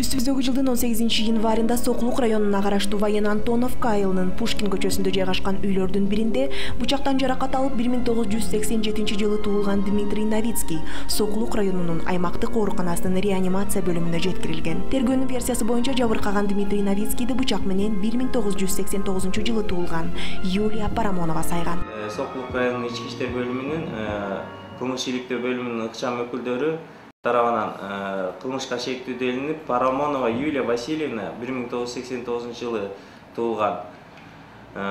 үстүбүздөгү жылдын он сегизинчи январында сокулук районуна караштуу воен антоновка айылынын пушкин көчөсүндө жайгашкан үйлөрдүн биринде бычактан жаракат алып бир миң тогуз жүз сексен жетинчи жылы туулган дмитрий новицкий сокулук районунун аймактык ооруканасынын реанимация бөлүмүнө жеткирилген. Тергөөнүн версиясы боюнча жабыркаган дмитрий новицкийди бычак менен бир миң тогуз жүз сексен тогузунчу жылы туулган юлия парамонова сайган. Э, сокулук районунун ички иштер бөлүмүнүн э, кылмыш иликтөө бөлүмүнүн ыкчам өкүлдөрү тарабынан э, кылмышка шектүү делинип парамонова юлия васильевна бир миң тогуз жүз сексен тогузунчу жылы туулган. Э,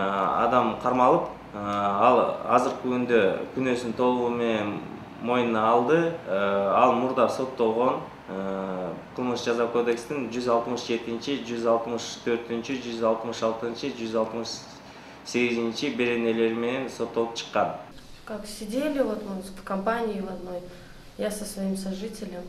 адам кармалып э, ал азыркы күндө күнөөсүн толугу менен мойнуна алды. Ал мурда соттолгон кылмыш жаза кодексинин жүз алтымыш жетинчи жүз алтымыш төртүнчү жүз алтымыш алтынчы жүз алтымыш сегизинчи беренелери менен соттолуп чыккан. Как сидели вот мы в компании в одной я со своим сожителем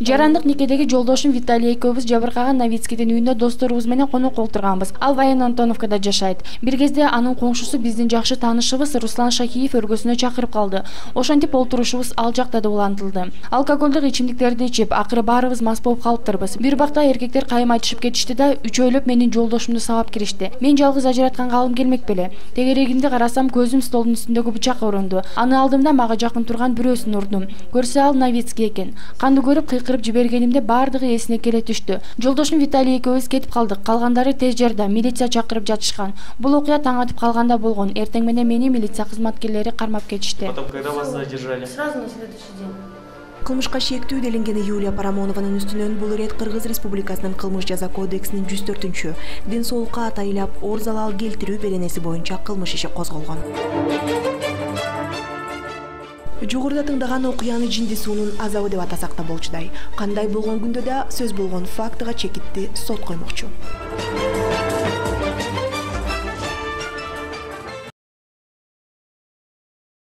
жарандык никедеги жолдошум виталий экөөбүз жабыркаган новицкийдин үйүндө досторубуз менен конок отурганбыз ал воен антоновкада жашайт бир кезде анын коңшусу биздин жакшы таанышыбыз руслан шакиев өргөсүнө чакырып калды ошентип олтурушубуз ал жакта да улантылды. Алкоголдук ичимдиктерди ичип акыры баарыбыз мас болуп калыптырбыз бир убакта эркектер кайым айтышып кетишти да үчөөлөп менин жолдошумду сабап киришти мен жалгыз ажыратканга алым келмек беле тегерегимди карасам көзүм столдун үстүндөгү бычакка урунду аны алдым да мага жакын турган бирөөсүн урдум көрсө ал новицкий экен канды көрүп кыйкырып жибергенимде баардыгы эсине келе түштү. Жолдошум виталий экөөбүз кетип калдык. Калгандары тез жардам милиция чакырып жатышкан. Бул окуя таң атып калганда болгон. Эртең менен мени милиция кызматкерлери кармап кетишти. Потом когда вас задержали? Сразу на следующий день. Кылмышка шектүү делинген юлия парамонованын үстүнөн бул ирет кыргыз республикасынын кылмыш жаза кодексинин жүз төртүнчү. Ден соолукка атайлап оор залал келтирүү беренеси боюнча кылмыш иши козголгон жогоруда тыңдаган окуяны жинди суунун азабы деп атасак да болчудай. Кандай болгон күндө да сөз болгон фактыга чекитти сот коймокчу